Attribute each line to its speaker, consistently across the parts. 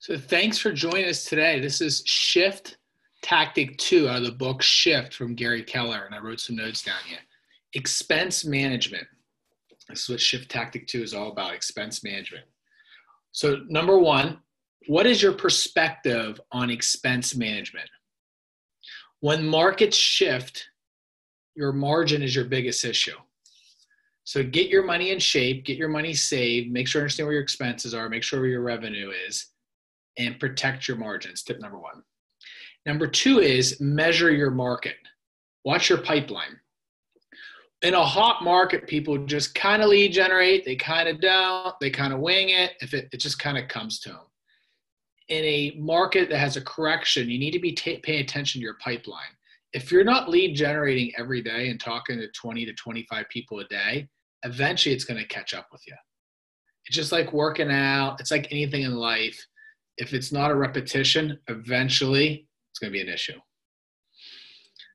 Speaker 1: So thanks for joining us today. This is Shift Tactic 2 out of the book Shift from Gary Keller, and I wrote some notes down here. Expense management. This is what Shift Tactic 2 is all about expense management. So, number one, what is your perspective on expense management? When markets shift, your margin is your biggest issue. So get your money in shape, get your money saved, make sure you understand where your expenses are, make sure where your revenue is, and protect your margins. Tip number one. Number two is measure your market. Watch your pipeline. In a hot market, people just kind of lead generate. They kind of don't. They kind of wing it. If it, it just kind of comes to them. In a market that has a correction, you need to be t- paying attention to your pipeline. If you're not lead generating every day and talking to 20 to 25 people a day, eventually it's going to catch up with you. It's just like working out. It's like anything in life if it's not a repetition, eventually it's going to be an issue.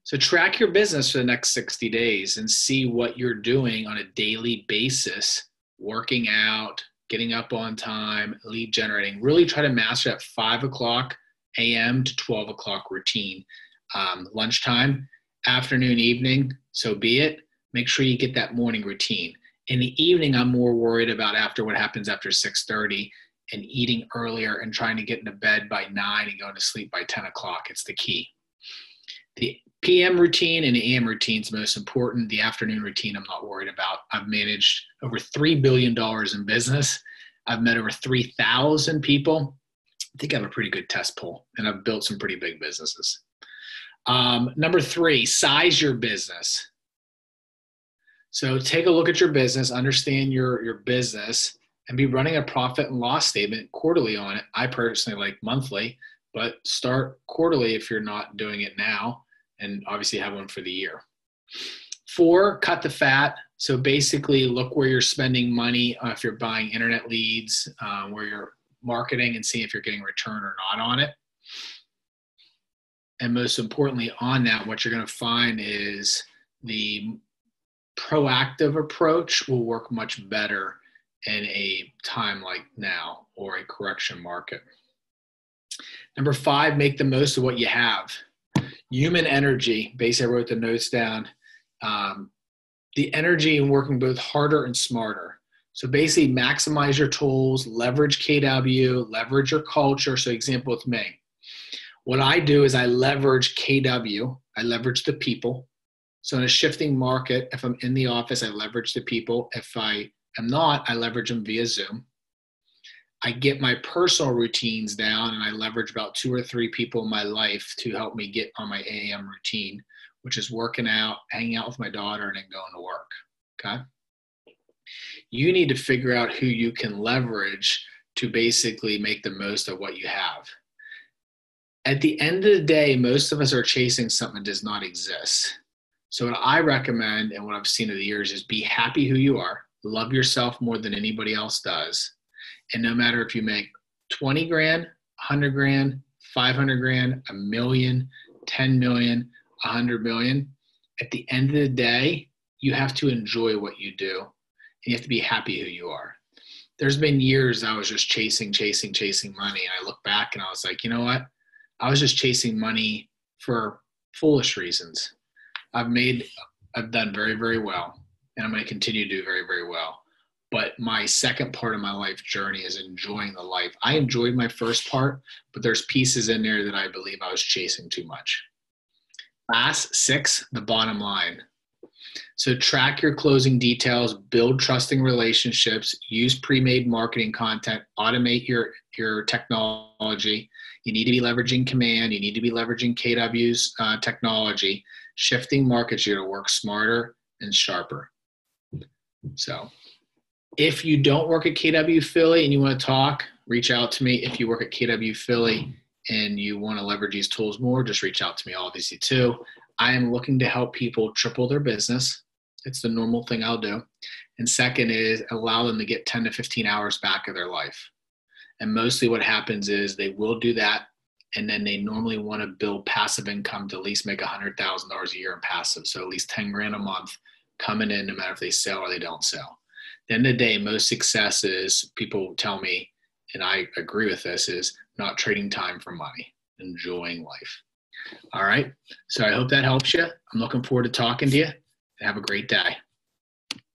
Speaker 1: So track your business for the next 60 days and see what you're doing on a daily basis, working out, getting up on time, lead generating. Really try to master that 5 o'clock a.m. to 12 o'clock routine. Um, lunchtime, afternoon, evening, so be it. Make sure you get that morning routine. In the evening, I'm more worried about after what happens after 6:30 and eating earlier and trying to get into bed by nine and going to sleep by 10 o'clock. It's the key. The PM routine and the AM routine is most important. The afternoon routine, I'm not worried about. I've managed over $3 billion in business. I've met over 3,000 people. I think I have a pretty good test pool and I've built some pretty big businesses. Um, number three, size your business. So take a look at your business, understand your, your business, and be running a profit and loss statement quarterly on it. I personally like monthly, but start quarterly if you're not doing it now, and obviously have one for the year. Four, cut the fat. So basically, look where you're spending money uh, if you're buying internet leads, uh, where you're marketing, and see if you're getting return or not on it. And most importantly, on that, what you're going to find is the proactive approach will work much better in a time like now or a correction market. Number five, make the most of what you have. Human energy, basically, I wrote the notes down. Um, the energy in working both harder and smarter. So basically, maximize your tools, leverage KW, leverage your culture. So, example with me, what I do is I leverage KW, I leverage the people. So, in a shifting market, if I'm in the office, I leverage the people. If I am not, I leverage them via Zoom. I get my personal routines down and I leverage about two or three people in my life to help me get on my AM routine, which is working out, hanging out with my daughter, and then going to work. Okay. You need to figure out who you can leverage to basically make the most of what you have. At the end of the day, most of us are chasing something that does not exist. So, what I recommend and what I've seen over the years is be happy who you are love yourself more than anybody else does. And no matter if you make 20 grand, 100 grand, 500 grand, a million, 10 million, 100 million, at the end of the day, you have to enjoy what you do and you have to be happy who you are. There's been years I was just chasing, chasing, chasing money. And I look back and I was like, you know what? I was just chasing money for foolish reasons. I've made, I've done very, very well and I'm going to continue to do very, very well. But my second part of my life journey is enjoying the life. I enjoyed my first part, but there's pieces in there that I believe I was chasing too much. Last six, the bottom line. So track your closing details, build trusting relationships, use pre-made marketing content, automate your, your technology. You need to be leveraging command. You need to be leveraging KW's uh, technology. Shifting markets, you're to work smarter and sharper. So if you don't work at KW Philly and you want to talk, reach out to me. If you work at KW Philly and you want to leverage these tools more, just reach out to me, obviously, too. I am looking to help people triple their business. It's the normal thing I'll do. And second is allow them to get 10 to 15 hours back of their life. And mostly what happens is they will do that. And then they normally want to build passive income to at least make $100,000 a year in passive. So at least 10 grand a month coming in no matter if they sell or they don't sell. At the end of the day, most successes people tell me, and I agree with this, is not trading time for money, enjoying life. All right. So I hope that helps you. I'm looking forward to talking to you. Have a great day.